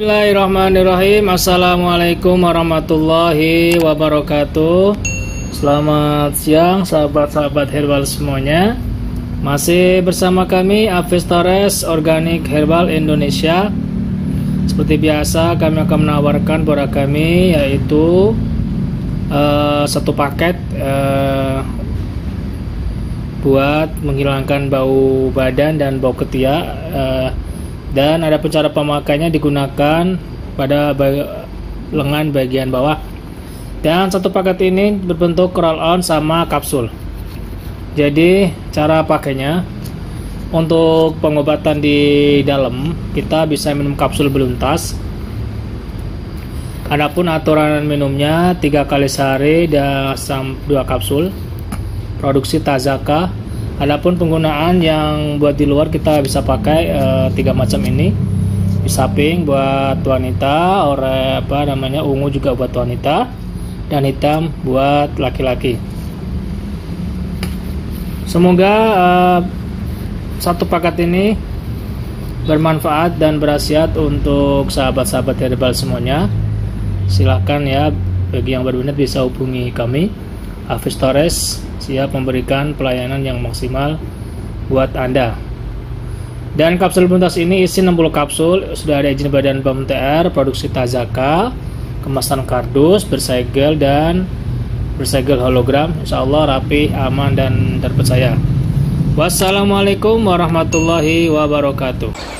Bismillahirrahmanirrahim. Assalamualaikum warahmatullahi wabarakatuh. Selamat siang sahabat-sahabat herbal semuanya. Masih bersama kami Afis Torres Organik Herbal Indonesia. Seperti biasa kami akan menawarkan produk kami yaitu uh, Satu paket uh, Buat menghilangkan bau badan dan bau ketiak uh, dan ada cara pemakainya digunakan pada lengan bagian bawah. Dan satu paket ini berbentuk roll on sama kapsul. Jadi cara pakainya untuk pengobatan di dalam kita bisa minum kapsul beluntas. Adapun aturan minumnya tiga kali sehari dan dua kapsul. Produksi Tazaka Adapun penggunaan yang buat di luar kita bisa pakai uh, tiga macam ini. Bisa pink buat wanita, ore apa namanya ungu juga buat wanita, dan hitam buat laki-laki. Semoga uh, satu paket ini bermanfaat dan berasiat untuk sahabat-sahabat herbal semuanya. Silahkan ya bagi yang berminat bisa hubungi kami Hafiz Torres siap memberikan pelayanan yang maksimal buat Anda. Dan kapsul buntas ini isi 60 kapsul, sudah ada izin badan POM TR, produksi Tazaka, kemasan kardus, bersegel dan bersegel hologram. Insya Allah rapi, aman dan terpercaya. Wassalamualaikum warahmatullahi wabarakatuh.